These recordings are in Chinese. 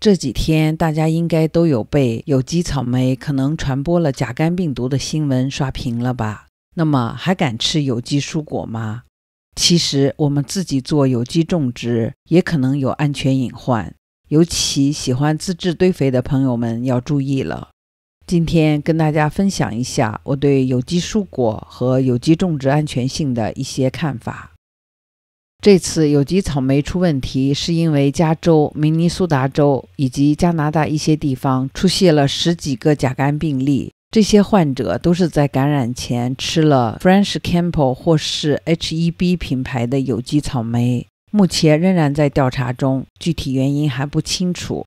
这几天大家应该都有被有机草莓可能传播了甲肝病毒的新闻刷屏了吧？那么还敢吃有机蔬果吗？其实我们自己做有机种植也可能有安全隐患，尤其喜欢自制堆肥的朋友们要注意了。今天跟大家分享一下我对有机蔬果和有机种植安全性的一些看法。这次有机草莓出问题，是因为加州、明尼苏达州以及加拿大一些地方出现了十几个甲肝病例。这些患者都是在感染前吃了 French Campbell 或是 H-E-B 品牌的有机草莓，目前仍然在调查中，具体原因还不清楚。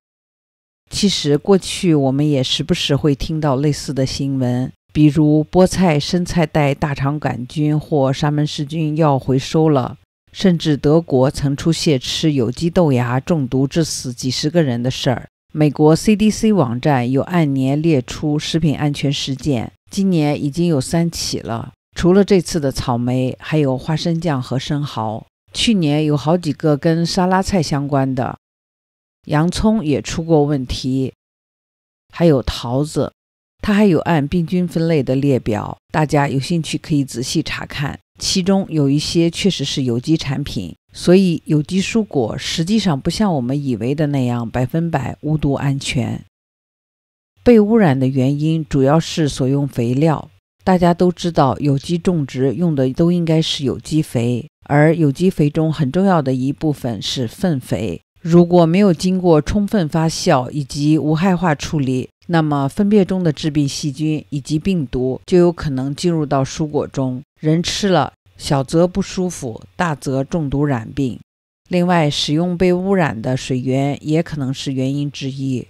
其实过去我们也时不时会听到类似的新闻，比如菠菜、生菜带大肠杆菌或沙门氏菌要回收了。甚至德国曾出现吃有机豆芽中毒致死几十个人的事儿。美国 CDC 网站有按年列出食品安全事件，今年已经有三起了。除了这次的草莓，还有花生酱和生蚝。去年有好几个跟沙拉菜相关的，洋葱也出过问题，还有桃子。它还有按病菌分类的列表，大家有兴趣可以仔细查看。其中有一些确实是有机产品，所以有机蔬果实际上不像我们以为的那样百分百无毒安全。被污染的原因主要是所用肥料。大家都知道，有机种植用的都应该是有机肥，而有机肥中很重要的一部分是粪肥。如果没有经过充分发酵以及无害化处理，那么粪便中的致病细菌以及病毒就有可能进入到蔬果中，人吃了小则不舒服，大则中毒染病。另外，使用被污染的水源也可能是原因之一。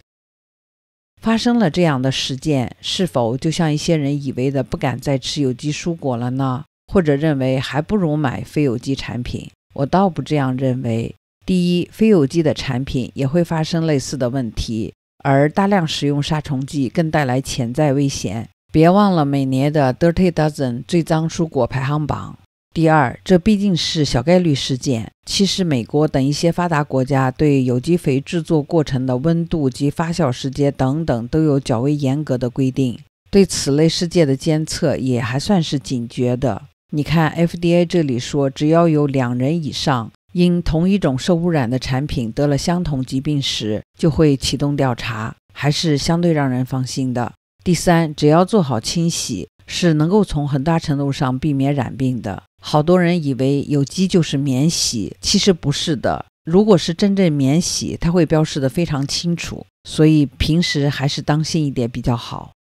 发生了这样的事件，是否就像一些人以为的，不敢再吃有机蔬果了呢？或者认为还不如买非有机产品？我倒不这样认为。第一，非有机的产品也会发生类似的问题，而大量使用杀虫剂更带来潜在危险。别忘了每年的 Dirty Dozen 最脏蔬果排行榜。第二，这毕竟是小概率事件。其实，美国等一些发达国家对有机肥制作过程的温度及发酵时间等等都有较为严格的规定，对此类事件的监测也还算是警觉的。你看，FDA 这里说，只要有两人以上。因同一种受污染的产品得了相同疾病时，就会启动调查，还是相对让人放心的。第三，只要做好清洗，是能够从很大程度上避免染病的。好多人以为有机就是免洗，其实不是的。如果是真正免洗，它会标示的非常清楚，所以平时还是当心一点比较好。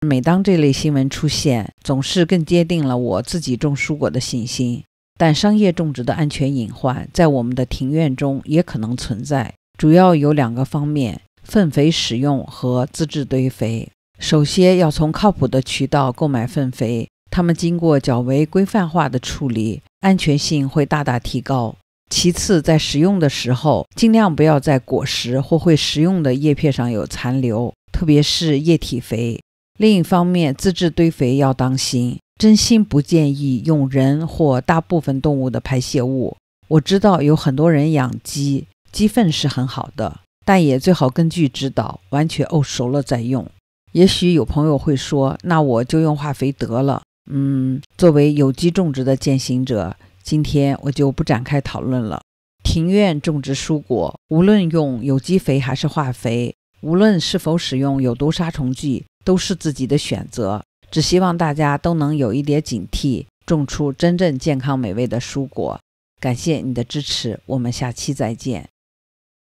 每当这类新闻出现，总是更坚定了我自己种蔬果的信心。但商业种植的安全隐患在我们的庭院中也可能存在，主要有两个方面：粪肥使用和自制堆肥。首先要从靠谱的渠道购买粪肥，它们经过较为规范化的处理，安全性会大大提高。其次，在使用的时候，尽量不要在果实或会食用的叶片上有残留，特别是液体肥。另一方面，自制堆肥要当心。真心不建议用人或大部分动物的排泄物。我知道有很多人养鸡，鸡粪是很好的，但也最好根据指导，完全沤熟了再用。也许有朋友会说，那我就用化肥得了。嗯，作为有机种植的践行者，今天我就不展开讨论了。庭院种植蔬果，无论用有机肥还是化肥，无论是否使用有毒杀虫剂，都是自己的选择。只希望大家都能有一点警惕，种出真正健康美味的蔬果。感谢你的支持，我们下期再见。